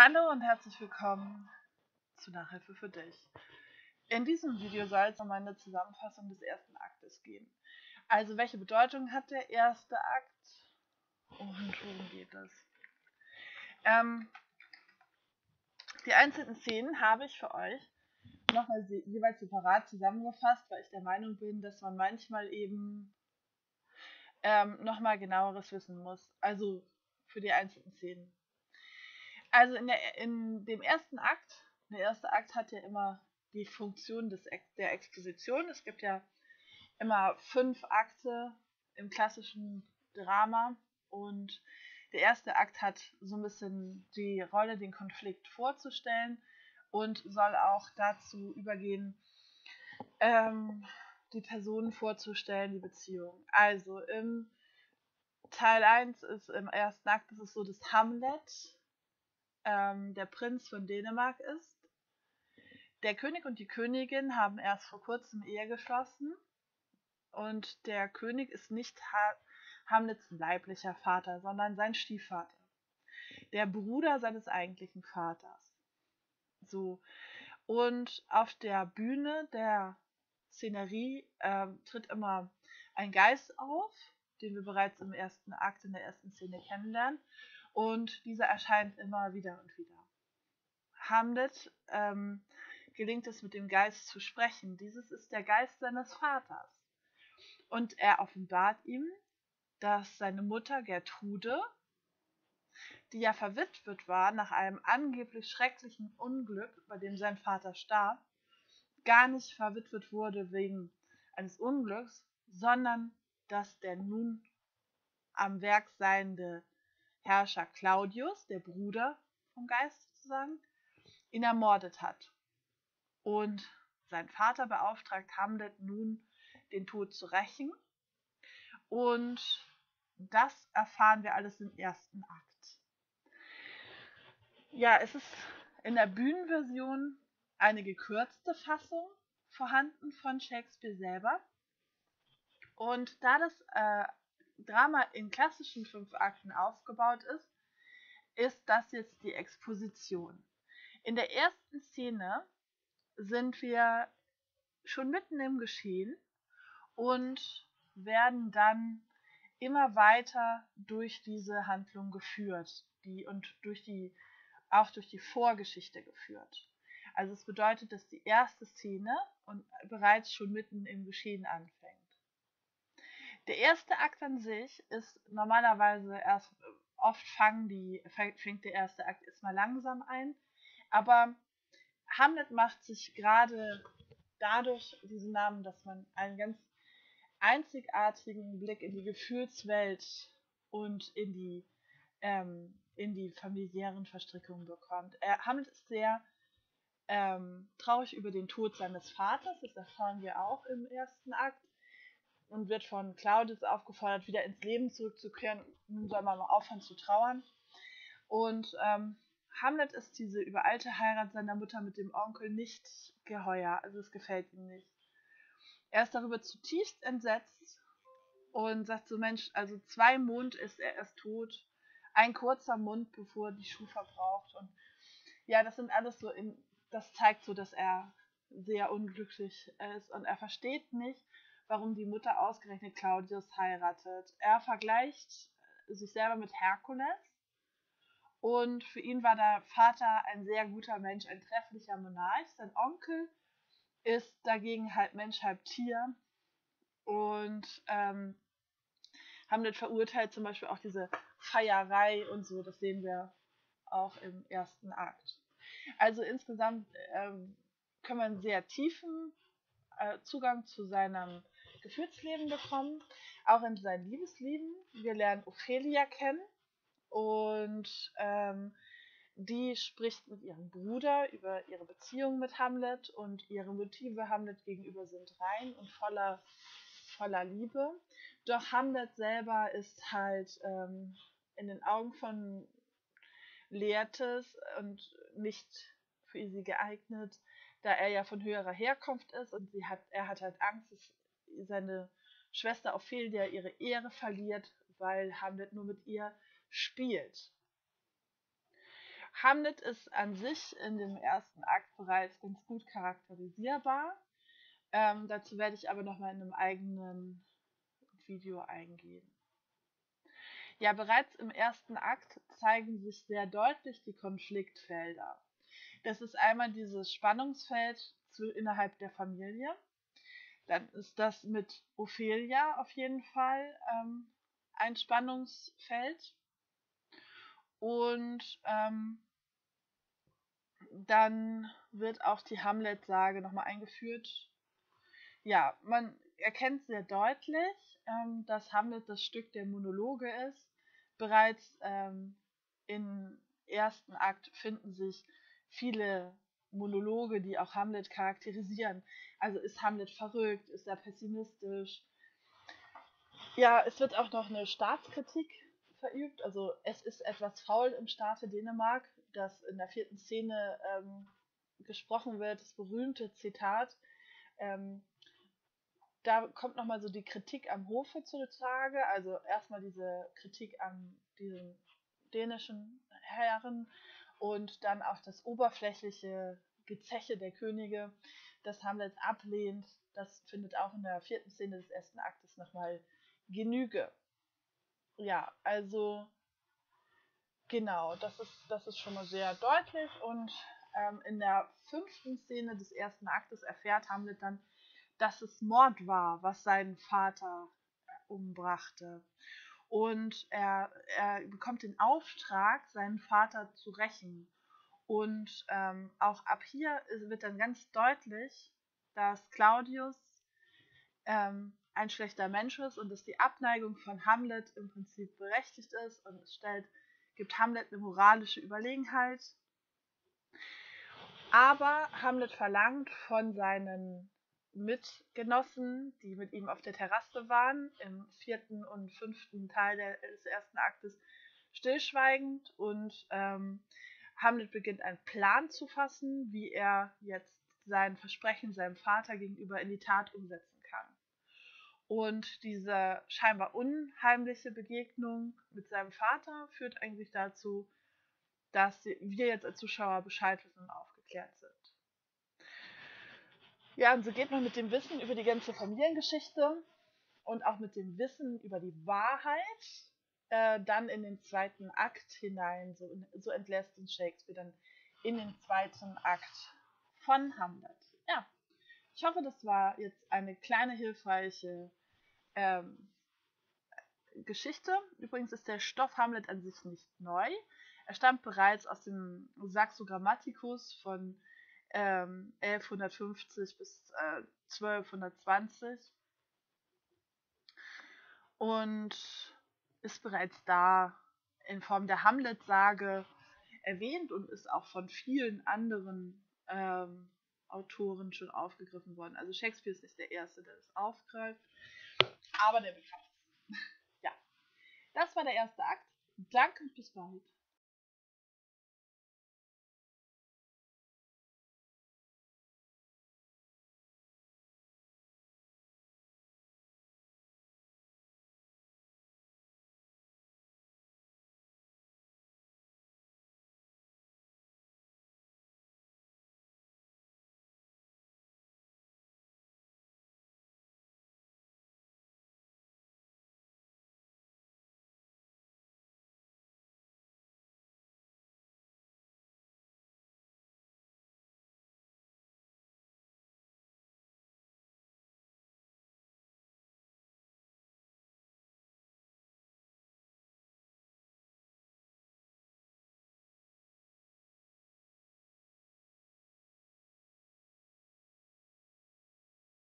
Hallo und herzlich willkommen zu Nachhilfe für dich. In diesem Video soll es um eine Zusammenfassung des ersten Aktes gehen. Also welche Bedeutung hat der erste Akt und worum geht es? Ähm, die einzelnen Szenen habe ich für euch nochmal jeweils separat zusammengefasst, weil ich der Meinung bin, dass man manchmal eben ähm, nochmal genaueres wissen muss. Also für die einzelnen Szenen. Also in, der, in dem ersten Akt, der erste Akt hat ja immer die Funktion des, der Exposition. Es gibt ja immer fünf Akte im klassischen Drama und der erste Akt hat so ein bisschen die Rolle, den Konflikt vorzustellen und soll auch dazu übergehen, ähm, die Personen vorzustellen, die Beziehung. Also im Teil 1 ist im ersten Akt ist es so, dass Hamlet ähm, der Prinz von Dänemark ist. Der König und die Königin haben erst vor kurzem Ehe geschlossen und der König ist nicht ha Hamlets leiblicher Vater, sondern sein Stiefvater. Der Bruder seines eigentlichen Vaters. So. Und auf der Bühne der Szenerie äh, tritt immer ein Geist auf, den wir bereits im ersten Akt, in der ersten Szene kennenlernen. Und dieser erscheint immer wieder und wieder. Hamlet ähm, gelingt es mit dem Geist zu sprechen. Dieses ist der Geist seines Vaters. Und er offenbart ihm, dass seine Mutter Gertrude, die ja verwitwet war nach einem angeblich schrecklichen Unglück, bei dem sein Vater starb, gar nicht verwitwet wurde wegen eines Unglücks, sondern dass der nun am Werk seiende Herrscher Claudius, der Bruder vom Geist sozusagen, ihn ermordet hat. Und sein Vater beauftragt Hamlet nun, den Tod zu rächen. Und das erfahren wir alles im ersten Akt. Ja, es ist in der Bühnenversion eine gekürzte Fassung vorhanden von Shakespeare selber. Und da das äh, Drama in klassischen fünf Akten aufgebaut ist, ist das jetzt die Exposition. In der ersten Szene sind wir schon mitten im Geschehen und werden dann immer weiter durch diese Handlung geführt, die und durch die auch durch die Vorgeschichte geführt. Also es bedeutet, dass die erste Szene und bereits schon mitten im Geschehen anfängt. Der erste Akt an sich ist normalerweise erst, oft fangen die, fängt der erste Akt erstmal langsam ein, aber Hamlet macht sich gerade dadurch diesen Namen, dass man einen ganz einzigartigen Blick in die Gefühlswelt und in die, ähm, in die familiären Verstrickungen bekommt. Er, Hamlet ist sehr ähm, traurig über den Tod seines Vaters, das erfahren wir auch im ersten Akt und wird von Claudius aufgefordert, wieder ins Leben zurückzukehren. Nun soll man mal aufhören zu trauern. Und ähm, Hamlet ist diese überalte Heirat seiner Mutter mit dem Onkel nicht geheuer. Also es gefällt ihm nicht. Er ist darüber zutiefst entsetzt und sagt so, Mensch, also zwei Mund ist er erst tot. Ein kurzer Mund, bevor er die Schuh verbraucht. Und ja, das sind alles so, in, das zeigt so, dass er sehr unglücklich ist und er versteht nicht, warum die Mutter ausgerechnet Claudius heiratet. Er vergleicht sich selber mit Herkules und für ihn war der Vater ein sehr guter Mensch, ein trefflicher Monarch. Sein Onkel ist dagegen halb Mensch, halb Tier und ähm, Hamlet verurteilt zum Beispiel auch diese Feierei und so, das sehen wir auch im ersten Akt. Also insgesamt ähm, können wir einen sehr tiefen äh, Zugang zu seinem Gefühlsleben bekommen, auch in seinem Liebesleben. Wir lernen Ophelia kennen und ähm, die spricht mit ihrem Bruder über ihre Beziehung mit Hamlet und ihre Motive Hamlet gegenüber sind rein und voller, voller Liebe. Doch Hamlet selber ist halt ähm, in den Augen von Leertes und nicht für sie geeignet, da er ja von höherer Herkunft ist und sie hat, er hat halt Angst, dass seine Schwester Ophelia ihre Ehre verliert, weil Hamlet nur mit ihr spielt. Hamlet ist an sich in dem ersten Akt bereits ganz gut charakterisierbar. Ähm, dazu werde ich aber nochmal in einem eigenen Video eingehen. Ja, bereits im ersten Akt zeigen sich sehr deutlich die Konfliktfelder. Das ist einmal dieses Spannungsfeld zu, innerhalb der Familie. Dann ist das mit Ophelia auf jeden Fall ähm, ein Spannungsfeld. Und ähm, dann wird auch die Hamlet-Sage nochmal eingeführt. Ja, man erkennt sehr deutlich, ähm, dass Hamlet das Stück der Monologe ist. Bereits ähm, im ersten Akt finden sich viele Monologe, die auch Hamlet charakterisieren. Also ist Hamlet verrückt, ist er pessimistisch. Ja, es wird auch noch eine Staatskritik verübt. Also es ist etwas faul im Staate Dänemark, das in der vierten Szene ähm, gesprochen wird, das berühmte Zitat. Ähm, da kommt nochmal so die Kritik am Hofe zutage. Also erstmal diese Kritik an diesen dänischen Herren und dann auch das oberflächliche Gezeche der Könige, das Hamlet ablehnt. Das findet auch in der vierten Szene des ersten Aktes nochmal Genüge. Ja, also genau, das ist, das ist schon mal sehr deutlich und ähm, in der fünften Szene des ersten Aktes erfährt Hamlet dann, dass es Mord war, was seinen Vater umbrachte. Und er, er bekommt den Auftrag, seinen Vater zu rächen. Und ähm, auch ab hier wird dann ganz deutlich, dass Claudius ähm, ein schlechter Mensch ist und dass die Abneigung von Hamlet im Prinzip berechtigt ist und es stellt, gibt Hamlet eine moralische Überlegenheit. Aber Hamlet verlangt von seinen Mitgenossen, die mit ihm auf der Terrasse waren, im vierten und fünften Teil des ersten Aktes, stillschweigend und ähm, Hamlet beginnt einen Plan zu fassen, wie er jetzt sein Versprechen seinem Vater gegenüber in die Tat umsetzen kann. Und diese scheinbar unheimliche Begegnung mit seinem Vater führt eigentlich dazu, dass wir jetzt als Zuschauer Bescheid wissen und aufgeklärt. Ja, und so geht man mit dem Wissen über die ganze Familiengeschichte und auch mit dem Wissen über die Wahrheit äh, dann in den zweiten Akt hinein. So, so entlässt uns Shakespeare dann in den zweiten Akt von Hamlet. Ja, ich hoffe, das war jetzt eine kleine hilfreiche ähm, Geschichte. Übrigens ist der Stoff Hamlet an sich nicht neu. Er stammt bereits aus dem Saxo Grammaticus von ähm, 1150 bis äh, 1220 und ist bereits da in Form der Hamlet-Sage erwähnt und ist auch von vielen anderen ähm, Autoren schon aufgegriffen worden. Also Shakespeare ist nicht der Erste, der das aufgreift, aber der bekannteste. ja, das war der erste Akt. Danke und bis bald.